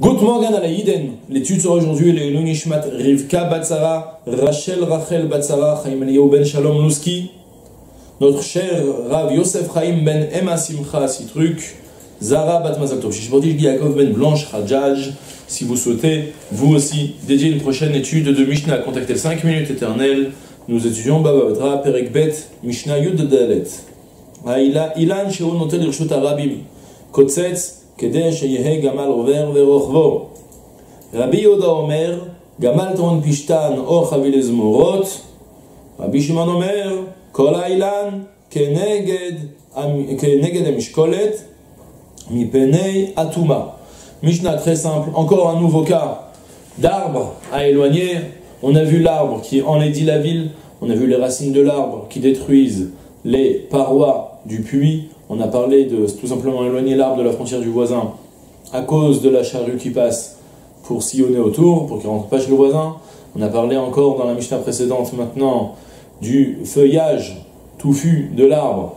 Good morning à la. L'étude sera aujourd'hui le Lunishmat Rivka Batsara, Rachel Rachel Batsara, Chaim Ben Shalom Louski, notre cher Rav Yosef Chaim Ben Emma Simcha Sitruk, Zara Bat Ben Blanche. Si vous souhaitez, vous aussi, dédier une prochaine étude de Mishnah, contactez 5 minutes éternelles. Nous étudions Baba Batra, Perek Bet, Mishnah Yud Dalet. Ilan Shehu Notel Irshut Arabim, Kotzetz, כדי שיהא גמל עובר ורוכבו. רבי יהודה אומר, גמל טעון פשתן או חבילי זמורות. רבי שמעון אומר, כל האילן כנגד, כנגד המשקולת מפני אטומה. Mishnah très simple, encore un nouveau cas d'arbre à éloigner. On a vu l'arbre qui enlaidit la ville, on a vu les racines de l'arbre qui détruisent les parois du puits, on a parlé de tout simplement éloigner l'arbre de la frontière du voisin à cause de la charrue qui passe pour sillonner autour, pour qu'il ne rentre pas chez le voisin. On a parlé encore dans la Mishnah précédente maintenant du feuillage touffu de l'arbre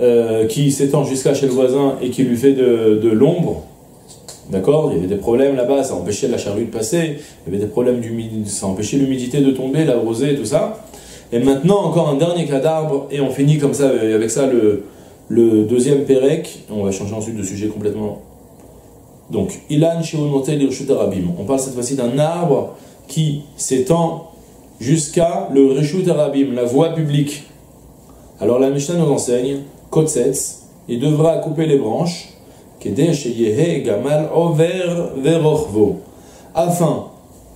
euh, qui s'étend jusqu'à chez le voisin et qui lui fait de, l'ombre. D'accord? Il y avait des problèmes là-bas, ça empêchait la charrue de passer, il y avait des problèmes d'humidité, ça empêchait l'humidité de tomber, la rosée, tout ça. Et maintenant, encore un dernier cas d'arbre, et on finit comme ça, avec ça le, le deuxième Pérec, on va changer ensuite de sujet complètement. Donc, Ilan Sheunotel Irshut Arabim. On parle cette fois-ci d'un arbre qui s'étend jusqu'à le Reshut Arabim, la voie publique. Alors la Mishnah nous enseigne, Kotsetz, il devra couper les branches, Gamal Over Verochvo, afin,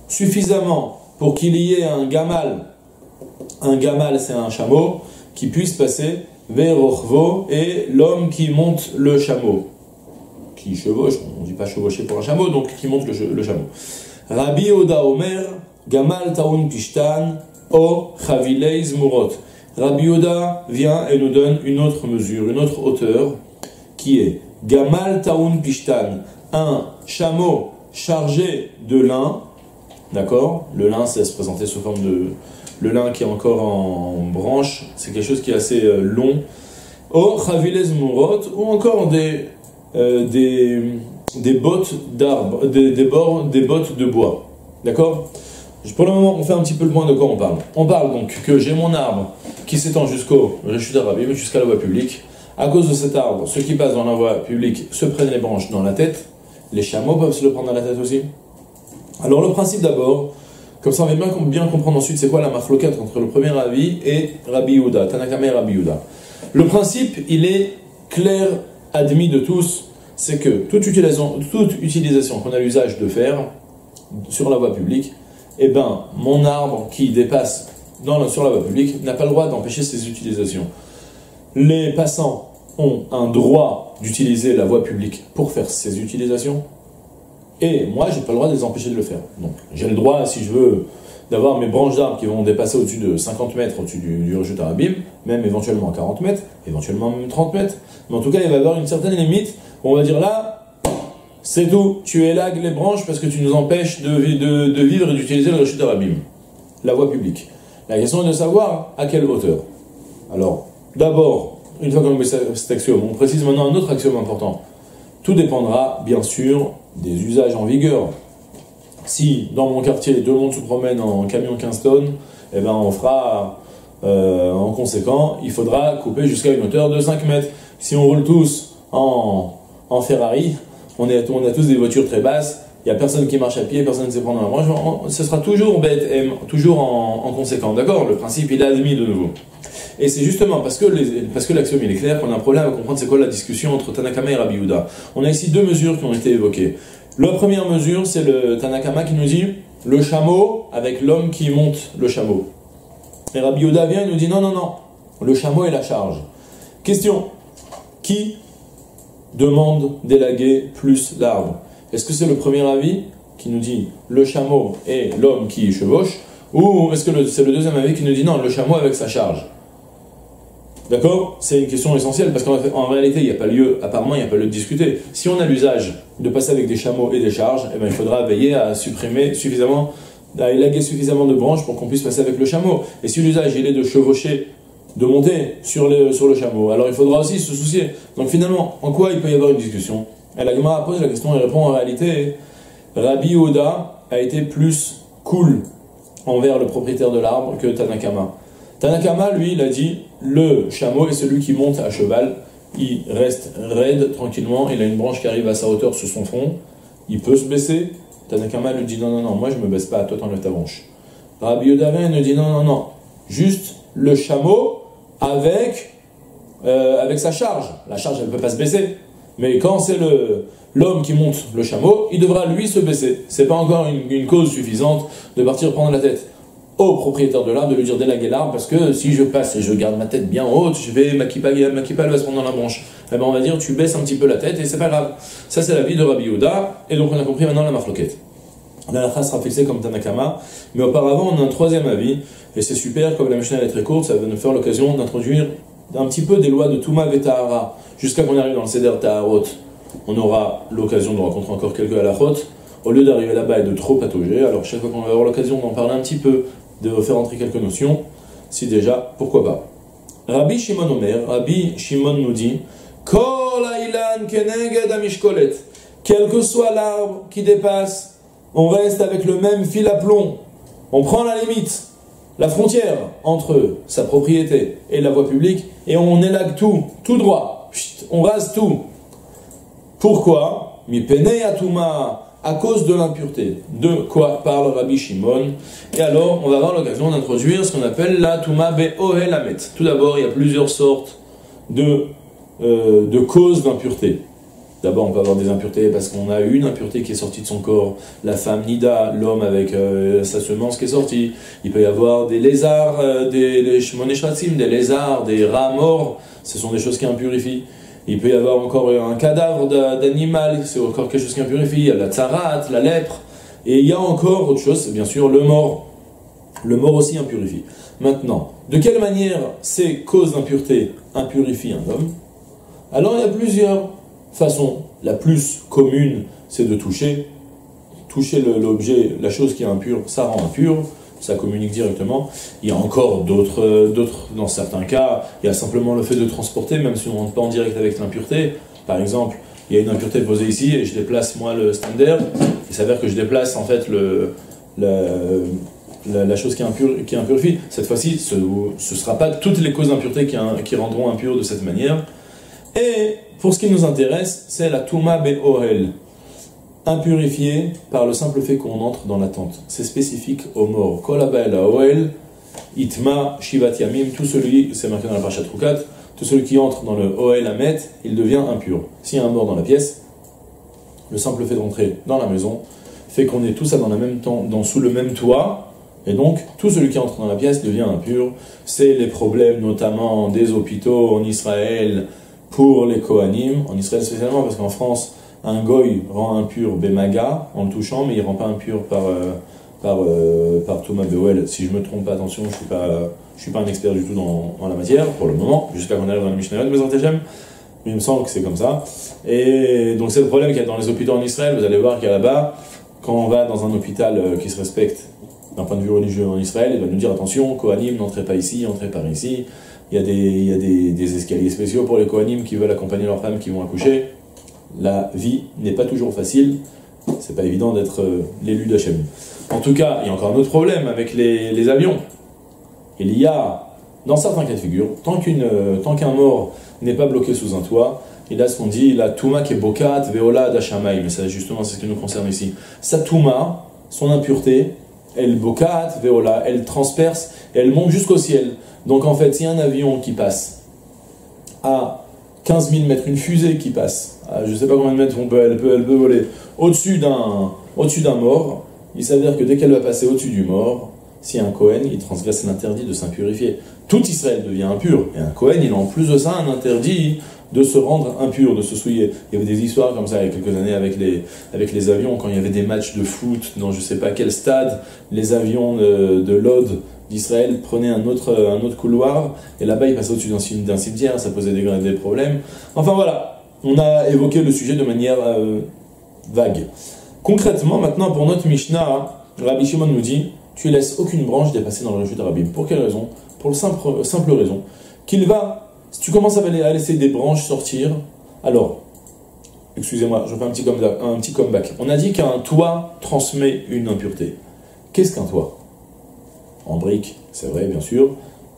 suffisamment, pour qu'il y ait un Gamal, un Gamal c'est un chameau, qui puisse passer Verochvo et l'homme qui monte le chameau. Qui chevauche, on ne dit pas chevaucher pour un chameau, donc qui monte le, chameau. Rabbi Oda Omer, Gamal Taun Pishtan, O Chavilei Zmurot. Rabbi Oda vient et nous donne une autre mesure, une autre hauteur, qui est Gamal Taun Pishtan, un chameau chargé de lin, d'accord? Le lin, c'est se présenter sous forme de, le lin qui est encore en branche, c'est quelque chose qui est assez euh, long. Or, chavilez murot, ou encore des, euh, des, bottes d'arbre, des, des, des bottes de bois. D'accord? Pour le moment, on fait un petit peu le point de quoi on parle. On parle donc que j'ai mon arbre qui s'étend jusqu'au Réchut mais jusqu'à la voie publique. À cause de cet arbre, ceux qui passent dans la voie publique se prennent les branches dans la tête. Les chameaux peuvent se le prendre dans la tête aussi. Alors, le principe d'abord, comme ça, on va bien, comprendre ensuite c'est quoi la mafloquette entre le premier avis et Rabbi Yehuda, Tanakama et Rabbi Yehuda. Le principe, il est clair, admis de tous, c'est que toute utilisation, qu'on a l'usage de faire sur la voie publique, eh ben, mon arbre qui dépasse dans sur la voie publique n'a pas le droit d'empêcher ces utilisations. Les passants ont un droit d'utiliser la voie publique pour faire ces utilisations, et moi, j'ai pas le droit de les empêcher de le faire. Donc, j'ai le droit, si je veux, d'avoir mes branches d'arbres qui vont dépasser au-dessus de 50 mètres au-dessus du, du rejut même éventuellement à 40 mètres, éventuellement même 30 mètres. Mais en tout cas, il va y avoir une certaine limite où on va dire là, c'est tout, tu élagues les branches parce que tu nous empêches de, vivre et d'utiliser le rejut la voie publique. La question est de savoir à quelle hauteur. Alors, d'abord, une fois qu'on mis cet axiome, on précise maintenant un autre axiome important. Tout dépendra, bien sûr, des usages en vigueur. Si dans mon quartier deux monde se promène en camion 15 tonnes, eh ben on fera euh, en conséquent, il faudra couper jusqu'à une hauteur de 5 mètres. Si on roule tous en, en Ferrari, on, a tous des voitures très basses, il n'y a personne qui marche à pied, personne ne sait prendre un branche, ce sera toujours bête, toujours en, en conséquent. D'accord? Le principe, il est admis de nouveau. Et c'est justement parce que, parce que l'axiome est clair qu'on a un problème à comprendre c'est quoi la discussion entre Tanakama et Rabbi Yehuda. On a ici deux mesures qui ont été évoquées. La première mesure, c'est le Tanakama qui nous dit le chameau avec l'homme qui monte le chameau. Et Rabbi Yehuda vient et nous dit non, non, non, le chameau est la charge. Question qui demande d'élaguer plus l'arbre Est-ce que c'est le premier avis qui nous dit le chameau et l'homme qui chevauche? Ou est-ce que c'est le deuxième avis qui nous dit non, le chameau avec sa charge? D'accord? C'est une question essentielle parce qu'en réalité, il n'y a pas lieu, apparemment, il n'y a pas lieu de discuter. Si on a l'usage de passer avec des chameaux et des charges, eh ben, il faudra veiller à supprimer suffisamment, à élaguer suffisamment de branches pour qu'on puisse passer avec le chameau. Et si l'usage il est de chevaucher, de monter sur, sur le chameau, alors il faudra aussi se soucier. Donc finalement, en quoi il peut y avoir une discussion? Et la Gemara pose la question et répond en réalité, Rabbi Oda a été plus cool envers le propriétaire de l'arbre que Tanakama. Tanakama, lui, il a dit le chameau est celui qui monte à cheval, il reste raide tranquillement, il a une branche qui arrive à sa hauteur sur son front, il peut se baisser. Tanakama lui dit non, non, non, moi je me baisse pas, toi t'enlèves ta branche. Rabbi Yodaven nous dit non, non, non, juste le chameau avec, euh, avec sa charge. La charge, elle ne peut pas se baisser. Mais quand c'est l'homme qui monte le chameau, il devra lui se baisser. C'est pas encore une, cause suffisante de partir prendre la tête au propriétaire de l'arbre de lui dire d'élaguer l'arbre parce que si je passe et je garde ma tête bien haute, je vais ma kippa, ma elle va se prendre dans la branche. Eh ben on va dire tu baisses un petit peu la tête et c'est pas grave. Ça c'est la vie de Rabbi Yehuda et donc on a compris maintenant la marloquette. La sera fixée comme Tanakama, mais auparavant on a un troisième avis et c'est super comme la machine est très courte, ça va nous faire l'occasion d'introduire un petit peu des lois de Touma Vetahara jusqu'à qu'on arrive dans le Seder Taharot. On aura l'occasion de rencontrer encore quelques halachot. Au lieu d'arriver là-bas et de trop patauger, alors chaque fois qu'on va avoir l'occasion d'en parler un petit peu de faire entrer quelques notions, si déjà, pourquoi pas. Rabbi Shimon Omer, Rabbi Shimon nous dit, quel que soit l'arbre qui dépasse, on reste avec le même fil à plomb. On prend la limite, la frontière entre sa propriété et la voie publique, et on élague tout, tout droit. On rase tout. Pourquoi? À cause de l'impureté. De quoi parle Rabbi Shimon Et alors, on va avoir l'occasion d'introduire ce qu'on appelle la Touma Be'ohelamet. Tout d'abord, il y a plusieurs sortes de, euh, de causes d'impureté. D'abord, on peut avoir des impuretés parce qu'on a une impureté qui est sortie de son corps. La femme Nida, l'homme avec euh, sa semence qui est sortie. Il peut y avoir des lézards, euh, des, des des lézards, des rats morts. Ce sont des choses qui impurifient. Il peut y avoir encore un cadavre d'animal, c'est encore quelque chose qui impurifie. Il y a la tsarat, la lèpre. Et il y a encore autre chose, bien sûr le mort. Le mort aussi impurifie. Maintenant, de quelle manière ces causes d'impureté impurifient un homme? Alors il y a plusieurs façons. La plus commune, c'est de toucher. Toucher l'objet, la chose qui est impure, ça rend impur ça communique directement. Il y a encore d'autres, d'autres, dans certains cas, il y a simplement le fait de transporter, même si on ne rentre pas en direct avec l'impureté. Par exemple, il y a une impureté posée ici et je déplace moi le standard. Il s'avère que je déplace en fait le, la, chose qui, impure, qui impurifie. Cette fois-ci, ce ne sera pas toutes les causes d'impureté qui, qui rendront impur de cette manière. Et pour ce qui nous intéresse, c'est la Touma Be'ohel impurifié par le simple fait qu'on entre dans la tente. C'est spécifique aux morts. Oel, Itma, Shivat Yamim, tout celui, c'est marqué dans la Parashat Rukat, tout celui qui entre dans le Oel Amet, il devient impur. S'il y a un mort dans la pièce, le simple fait d'entrer dans la maison fait qu'on est tous dans, la même temps, dans, sous le même toit, et donc tout celui qui entre dans la pièce devient impur. C'est les problèmes notamment des hôpitaux en Israël pour les Kohanim, en Israël spécialement parce qu'en France, un goy rend impur Bemaga en le touchant, mais il rend pas impur par, euh, par, euh, par Thomas. Si je me trompe pas, attention, je suis suis pas un expert du tout dans, la matière, pour le moment, jusqu'à qu'on arrive dans la Mishnah de mais il me semble que c'est comme ça. Et donc c'est le problème qu'il y a dans les hôpitaux en Israël, vous allez voir qu'il y a là-bas, quand on va dans un hôpital euh, qui se respecte d'un point de vue religieux en Israël, il va nous dire attention, Kohanim, n'entrez pas ici, entrez par ici. Il y a, des, il y a des, des escaliers spéciaux pour les Kohanim qui veulent accompagner leurs femmes qui vont accoucher la vie n'est pas toujours facile. C'est pas évident d'être euh, l'élu d'Hachem. En tout cas, il y a encore un autre problème avec les, avions. Il y a, dans certains cas de figure, tant euh, qu'un mort n'est pas bloqué sous un toit, il a ce qu'on dit la Touma qui bokat veola d'Achamay. Mais ça, justement, c'est ce qui nous concerne ici. Sa Touma, son impureté, elle bokat veola, elle transperce et elle monte jusqu'au ciel. Donc en fait, a un avion qui passe à 15 000 mètres, une fusée qui passe, je ne sais pas combien de mètres elle, peut, elle peut voler, au-dessus d'un au d'un mort, il s'avère que dès qu'elle va passer au-dessus du mort, si un Cohen, il transgresse l'interdit de s'impurifier. Tout Israël devient impur. Et un Cohen, il a en plus de ça un interdit de se rendre impur, de se souiller. Il y avait des histoires comme ça il y a quelques années avec les, avec les avions, quand il y avait des matchs de foot dans je ne sais pas quel stade, les avions de, de d'Israël prenaient un autre, un autre couloir, et là-bas ils passaient au-dessus d'un cimetière, ça posait des problèmes. Enfin voilà, on a évoqué le sujet de manière euh, vague. Concrètement, maintenant pour notre Mishnah, Rabbi Shimon nous dit tu laisses aucune branche dépasser dans le rejus d'Arabim. Pour quelle raison? Pour la simple, simple raison qu'il va, si tu commences à laisser des branches sortir, alors excusez-moi, je fais un petit, comeback. On a dit qu'un toit transmet une impureté. Qu'est-ce qu'un toit? En brique, c'est vrai, bien sûr.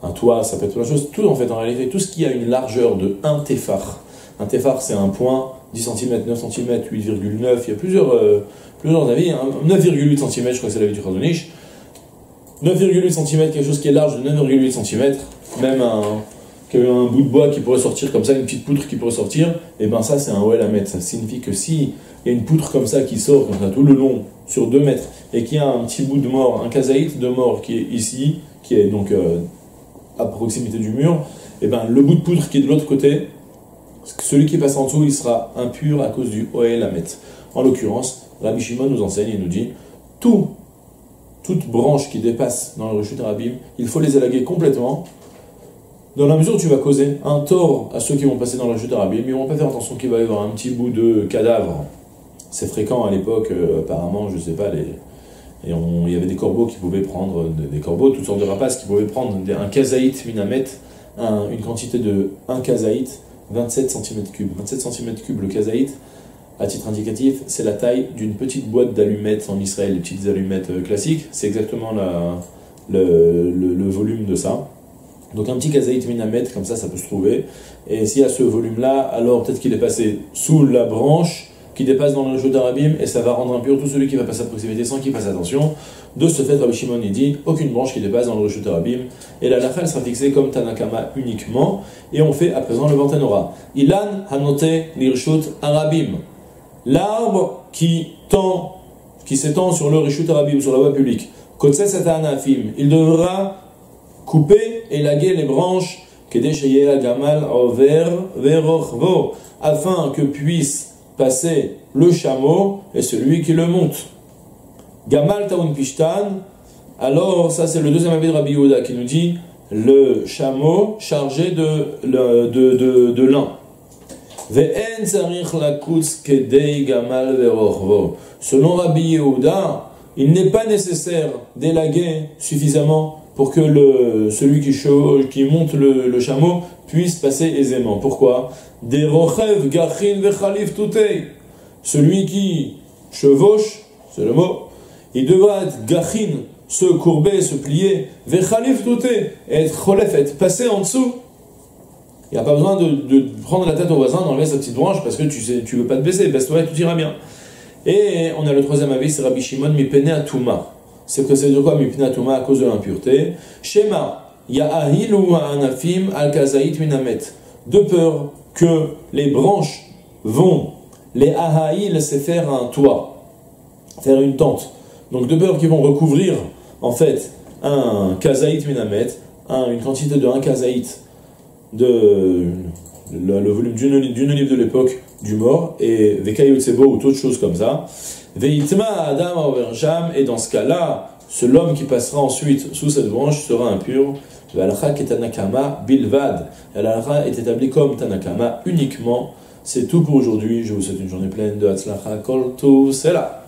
Un toit, ça peut être plein de choses. Tout, en fait, en réalité, tout ce qui a une largeur de 1 téphar. Un téphar, c'est un point, 10 cm, 9 cm, 8,9. Il y a plusieurs, euh, plusieurs avis. 9,8 cm, je crois que c'est la vie du Khazonich. 9,8 cm, quelque chose qui est large de 9,8 cm. Même un, bout de bois qui pourrait sortir comme ça, une petite poutre qui pourrait sortir, et eh ben ça c'est un OL à mettre. Ça signifie que si il y a une poutre comme ça qui sort comme ça, tout le long sur 2 mètres et qu'il y a un petit bout de mort, un kazaït de mort qui est ici, qui est donc euh, à proximité du mur, et eh ben le bout de poudre qui est de l'autre côté, celui qui passe en dessous, il sera impur à cause du à mettre. En l'occurrence, Rabbi Shimon nous enseigne et nous dit tout, toute branche qui dépasse dans le rechute Rabim, il faut les élaguer complètement dans la mesure où tu vas causer un tort à ceux qui vont passer dans la chute mais ils vont pas faire attention qu'il va y avoir un petit bout de cadavre. C'est fréquent à l'époque, euh, apparemment, je sais pas. Et il y avait des corbeaux qui pouvaient prendre, des corbeaux, toutes sortes de rapaces qui pouvaient prendre un kazaït minamet, une quantité de 1 kazaït, 27 cm3. 27 cm3 le kazaït, à titre indicatif, c'est la taille d'une petite boîte d'allumettes en Israël, les petites allumettes euh, classiques. C'est exactement le volume de ça. Donc un petit kazaït minamet, comme ça, ça peut se trouver. Et s'il y a ce volume-là, alors peut-être qu'il est passé sous la branche qui dépasse dans le jeu d'Arabim, et ça va rendre impur tout celui qui va passer à proximité sans qu'il fasse attention. De ce fait, Rabbi Shimon dit aucune branche qui dépasse dans le jeu d'Arabim, et la lacha sera fixée comme Tanakama uniquement, et on fait à présent le Vantanora. Ilan hanote lirshut Arabim. L'arbre qui tend, qui s'étend sur le rishut Arabim, sur la voie publique. Il devra couper et laguer les branches afin que puisse passer le chameau et celui qui le monte. Gamal taun pishtan, alors ça c'est le deuxième avis de Rabbi Yehuda qui nous dit le chameau chargé de, de, de, de lin. Selon Rabbi Yehuda, il n'est pas nécessaire d'élaguer suffisamment pour que le, celui qui, qui monte le, chameau puisse passer aisément. Pourquoi? Celui qui chevauche, c'est le mot, il devra être gachin, se courber, se plier, vechalif tutei, être cholef, être passé en dessous. Il n'y a pas besoin de, prendre la tête au voisin, d'enlever sa petite branche parce que tu sais, tu veux pas te baisser, baisse-toi et tout ira bien. Et on a le troisième avis, c'est Rabbi Shimon, mi pene atuma c'est que c'est de quoi Mipnatuma à cause de l'impureté. Shema, Ya'ahilu anafim al kazaït minamet. De peur que les branches vont, les aha'il, c'est faire un toit, faire une tente. Donc de peur qu'ils vont recouvrir, en fait, un kazaït minamet, une quantité de un kazaït de le, volume d'une olive de l'époque du mort, et Vekayot ou toute chose comme ça. Veitma Adam Overjam, et dans ce cas-là, l'homme qui passera ensuite sous cette branche sera impur. L'alakha est Tanakama bilvad. Est établi comme Tanakama uniquement. C'est tout pour aujourd'hui. Je vous souhaite une journée pleine de Hatzlacha Kol c'est là.